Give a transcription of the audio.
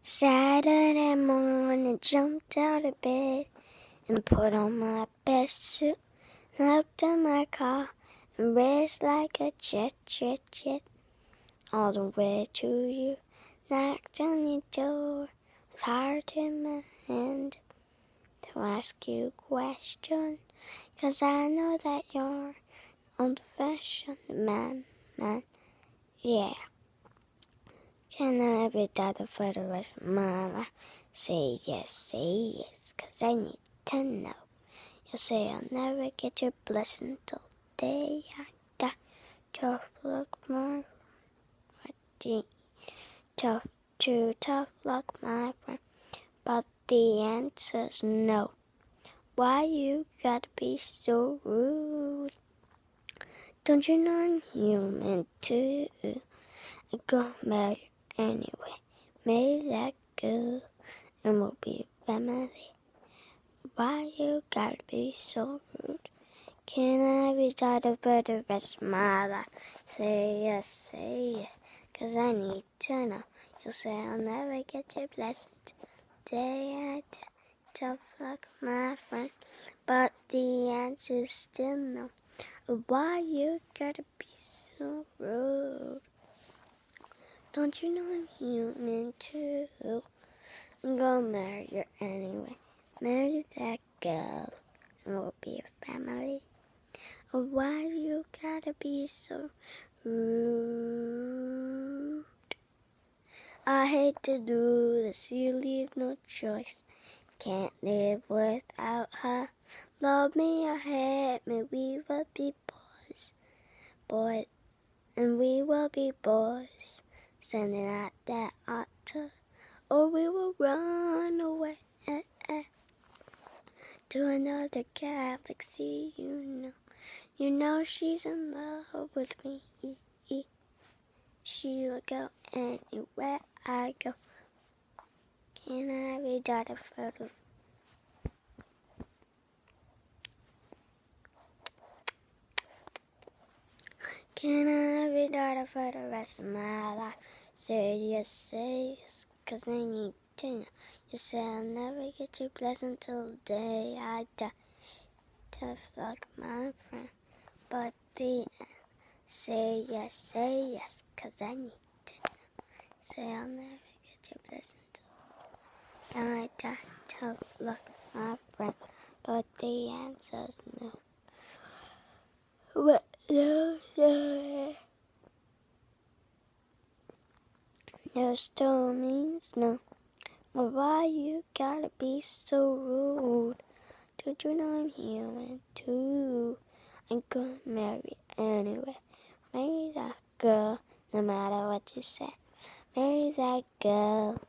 Saturday morning, jumped out of bed and put on my best suit. Looked in my car and raced like a jet, jet, jet. All the way to you, knocked on your door with heart in my hand to ask you a question. Cause I know that you're old fashioned man, man, yeah. Can I be daughter for the rest of my life? Say yes, say yes, cause I need to know. You say I'll never get your blessing till day I die. Tough luck, my friend. Tough, too tough luck, my friend. But the answer's no. Why you gotta be so rude? Don't you know I'm human too? I got married anyway. Marry that girl and we'll be family. Why you gotta be so rude? Can I be daughter for the rest of my life? Say yes, say yes, cause I need to know. You'll say I'll never get your blessing day I. Tough luck, my friend, but the answer's still no. Why you gotta be so rude? Don't you know I'm human too? I'm gonna marry her anyway. Marry that girl and we'll be a family. Oh, why you gotta be so rude? I hate to do this, you leave no choice. Can't live without her. Love me or hate me, we will be boys. Boys, and we will be boys. Sending out that otter, or we will run away eh, eh, to another galaxy. You know, you know she's in love with me. She will go anywhere I go. Can I be daughter photo? Can I daughter for the rest of my life? Say yes, say cause I need to know. You say I'll never get your blessing till the day I die. Tough luck, my friend, but the end. Say yes, say yes, cause I need to know. Say I'll never get your blessing till the day I die. Tough luck, my friend, but the answer's no. What? No, no. No means no. Why you gotta be so rude? Don't you know I'm human too? I'm gonna marry anyway. Marry that girl, no matter what you say. Marry that girl.